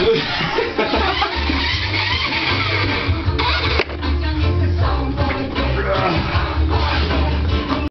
Jesus.